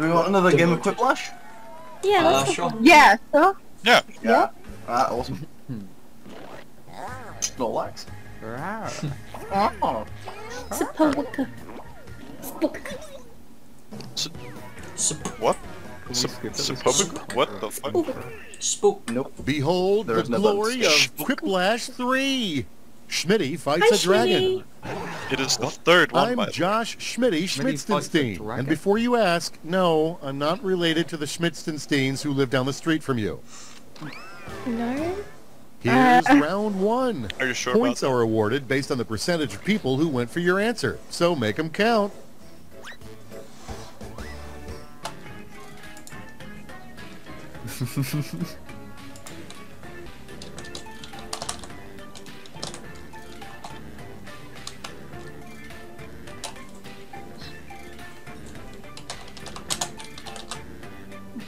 Do we want another game of Quiplash? Yeah, Uh, sure. Yeah, sure. Yeah. Yeah. Alright, awesome. Snorlax. Oh. It's a poker. Sup- What? we Sup- skip? Supubic? What the fuck? Spook. Nope. Behold There the is glory of Quiplash 3! Schmitty fights Hi, a dragon. Schmitty. It is the third one, I'm by. Josh Schmitty Schmitty fights Schmitzenstein. And before you ask, no, I'm not related to the Schmitzensteins who live down the street from you. No. Here's Uh. round one. Are you sure about Points that? are awarded based on the percentage of people who went for your answer. So make them count.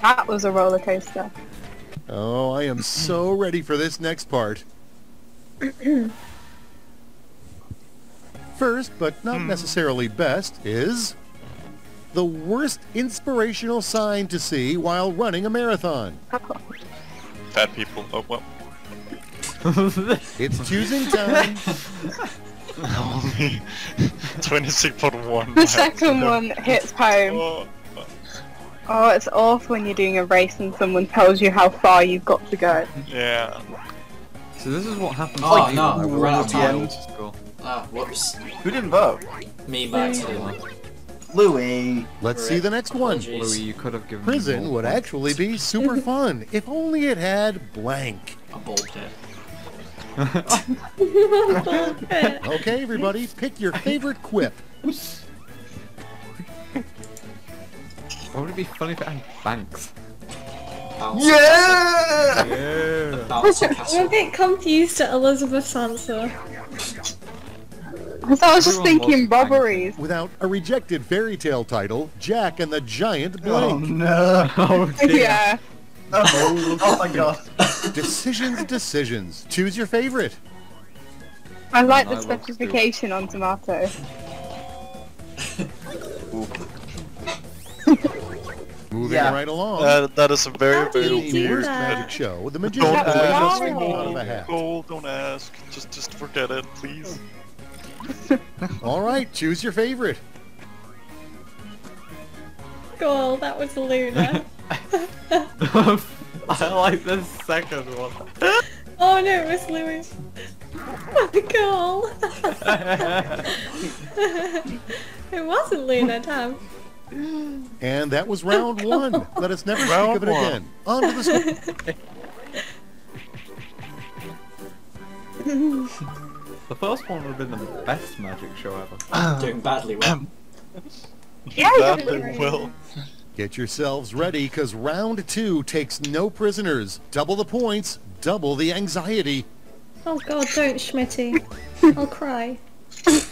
That was a roller coaster. Oh, I am so ready for this next part. First, but not hmm. necessarily best, is the worst inspirational sign to see while running a marathon. Fat people. Oh, well. It's choosing time. Only 26.1. The second one hits home. Oh, Oh, it's awful when you're doing a race and someone tells you how far you've got to go. yeah. So this is what happens. Oh, when no, you we ran out of time. which is cool. Ah, whoops. Who didn't vote? Me by accident. Louis. Let's see the next one. Apologies. Louis, you could have given me Prison more would points. actually be super fun if only it had blank. A ball pit. Okay, everybody, pick your favorite quip. Why would it be funny if it had banks? Bounce. Yeah! Yeah. I'm a bit confused at Elizabeth's answer. So I was just Everyone thinking loves robberies. Without a rejected fairy tale title, Jack and the Giant Blank. Oh Blank. no. Oh. Yeah. Oh, oh my god. Decisions, decisions. Choose your favorite. I like I the love specification on tomato. Moving Yeah. right along. That, that is a very, How do very you the do weird magic show. The magician Don't plays ask. out of a hat. Cole, don't ask. Just, just forget it, please. All right, choose your favorite. Goal, that was Luna. I like the second one. oh no, it was Louis. Goal. it wasn't Luna, damn. And that was round one. Let us never speak of it one. again. On to the sc- The first one would have been the best magic show ever. Doing badly well. Um, yeah, that well. Get yourselves ready, because round two takes no prisoners. Double the points, double the anxiety. Oh god, don't, Schmitty. I'll cry.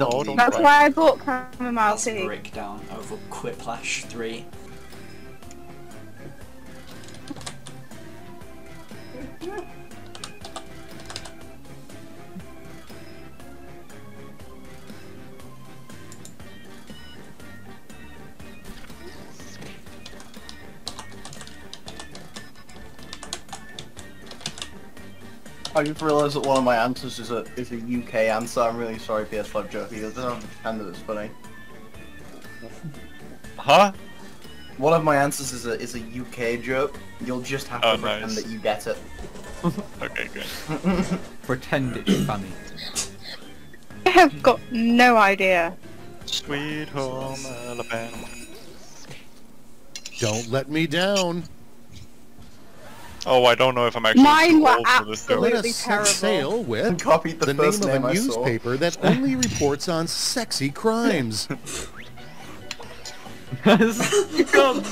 No, don't That's cry. why I bought chamomile That's tea. breakdown over Quiplash 3. I just realised that one of my answers is a is a UK answer. I'm really sorry, PS5 joke. I don't pretend that it's funny. Huh? One of my answers is a is a UK joke. You'll just have to Oh, pretend nice. that you get it. Okay, good. Pretend it's funny. I have got no idea. Sweet home Alabama. Don't let me down. Oh, I don't know if I'm actually Mine too were old for this joke. Let Absolutely us set terrible. sail with Copied the, the first name of name a I saw. newspaper that only reports on sexy crimes. God.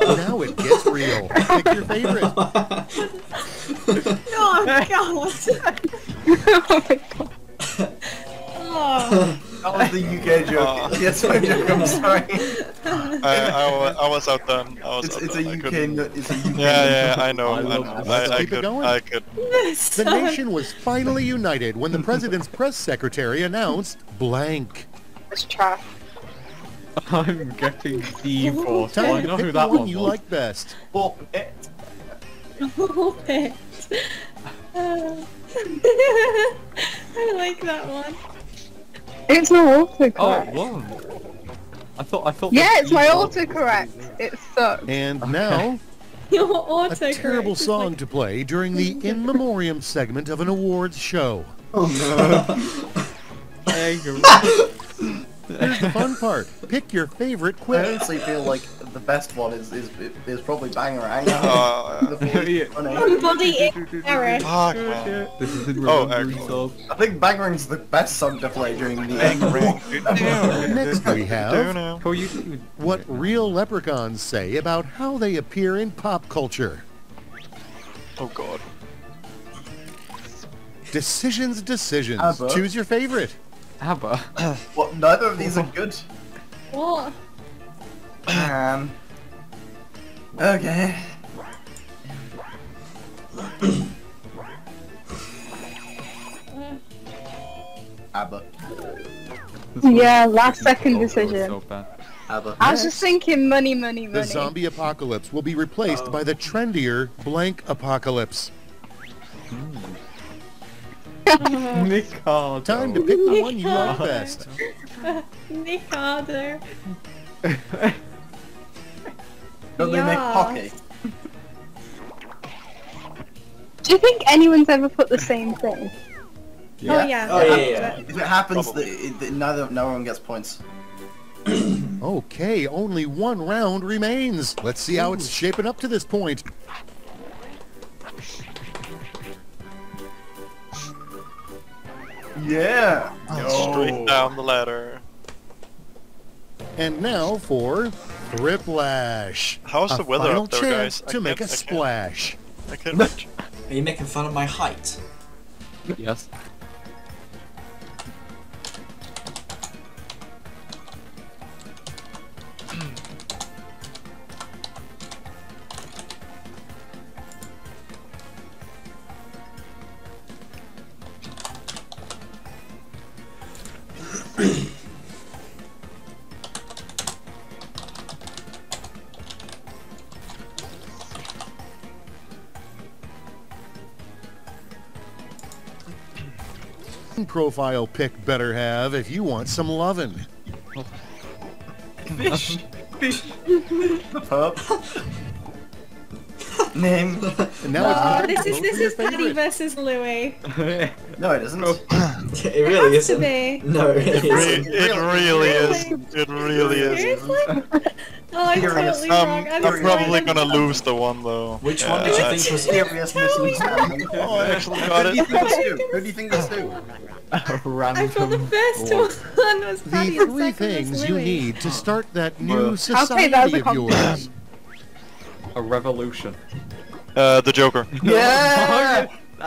now it gets real. Pick your favorite. Oh god. oh my god. Oh. That was the UK joke. Oh. PS5 joke. I'm sorry. I, I, I was outdone. I was It's it's a outdone. I UK. couldn't- It's a UK. Yeah, yeah, I know. I I, love know. I, I keep it could, going. I could. The nation was finally united when the president's press secretary announced blank. It's trash. I'm getting D4. so I Time to know pick who the that one one you was. like best. Oh, it. Pit. Uh, I like that one. It's my Oh, autocorrect. It was. I thought. I thought. yeah, it's my autocorrect. It sucks. And now, Your a auto terrible song to play during the In Memoriam segment of an awards show. There you go. Here's the fun part. Pick your favorite quiz. I honestly feel like the best one is is, is probably Bangarang. Uh, The voice funny. Somebody in error. fuck, man. This is in Oh, remembrance excellent. I think Bangarang's the best song to play during the Bang. Next we have Don't you didn't even. what real leprechauns say about how they appear in pop culture. Oh god. Decisions, decisions. Choose your favorite. ABBA. What? Neither of these are good. What? Um. Okay. Abba. Yeah, last second decision. So bad. Abba. I was just thinking money, money, money. The zombie apocalypse will be replaced by the trendier blank apocalypse. Nicardo. Time to pick the one you like best. Nicardo. Don't they make Yeah. hockey? Do you think anyone's ever put the same thing? Oh yeah. Oh, yeah, yeah. If it happens, the, Probably. it, it- neither no one gets points. Okay, only one round remains. Let's see how it's shaping up to this point. Yeah. Oh, straight down the ladder. And now for Thriplash. How's a the weather final up there, chance guys? I to make a can't- can't- splash. I can't. Are you making fun of my height? Yes. Profile pic better have if you want some lovin'. Fish. Fish. pup. Name. And now Oh, it's this is this is Paddy versus Louis. No, it isn't. it really has isn't. be. No, it It, isn't. re- it really is. It really is. Seriously? Oh, I'm Furious. totally Um, wrong. I'm, I'm probably going- gonna lose the one though. Which Yeah, one did you think was Serious misunderstanding. Oh, I actually got Who do you it. think it's who? Who do you think it's who? I thought the first one. one was the Paddy and three second was things you need to start that new society that was a of yours. A revolution. Uh, the Joker. Yeah.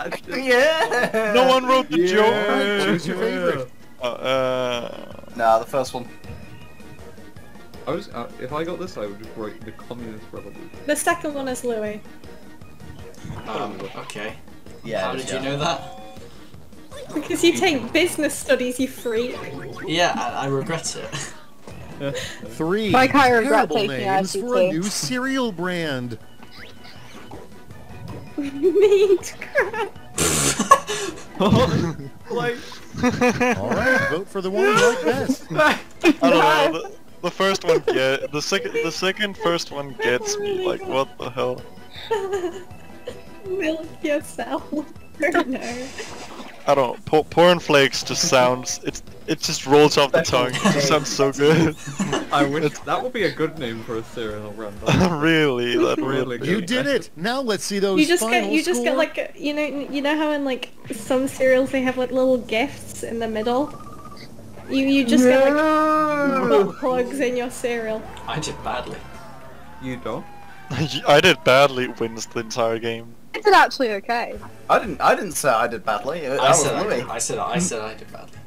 Just- yeah. No one wrote the Yeah. Joker. Choose your favorite. Uh, uh, Nah, the first one. I was, uh, if I got this, I would just write the communist revolution. The second one is Louis. Oh, okay. Yeah. How did you know that? Because you take business studies, you freak. Yeah, I, I regret it. Three Like I regret terrible names for a new cereal brand. Meat crap. like, All right, vote for the one you like best. I don't know. The, the first one get the second the second first one gets me. Like what the hell? Milk yourself. no. I don't know. Por- porn flakes just sounds. It's it just rolls off the tongue. It just sounds so good. I wish that would be a good name for a cereal brand. though. really, that Really really. good. You did it. Now let's see those You just final get you just get like you know you know how in like some cereals they have like little gifts in the middle. You you just get like butt plugs in your cereal. I did badly. You don't? I did badly. Wins the entire game. Is it actually okay? I didn't. I didn't say I did badly. That I said I did. I said I said I did badly.